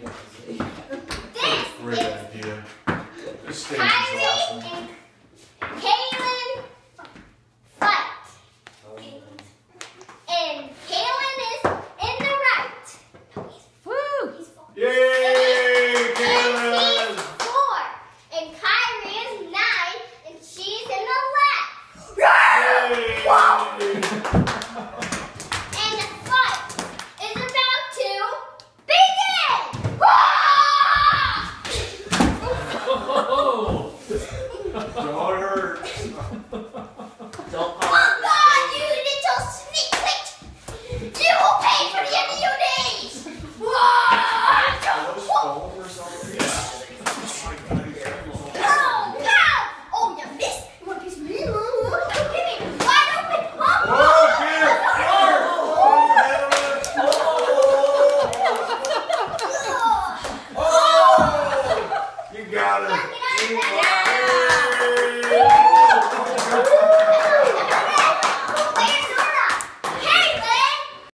Sí. Don't hurt. Don't Oh God, you little sneak bitch! You will pay for the end of your days! Are those Whoa! foam or something? Oh, God! Oh, you missed! You want a piece of me? Give me wide open! Oh, Whoa, Peter! oh, Oh! You got Get out it. of there!